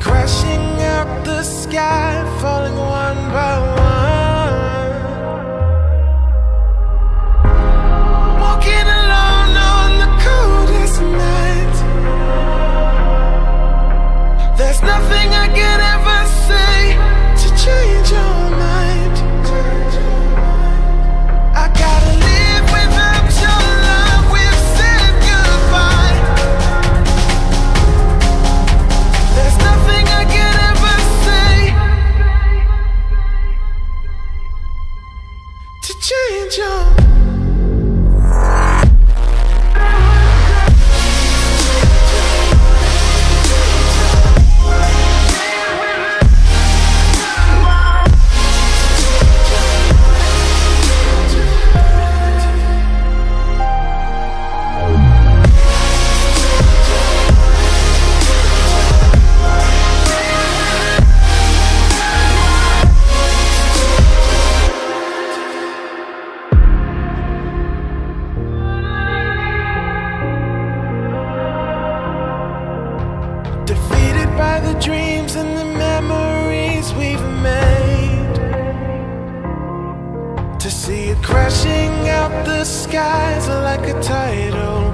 crashing out the sky, falling one by one. To change your. The dreams and the memories we've made. To see it crashing out the skies like a tidal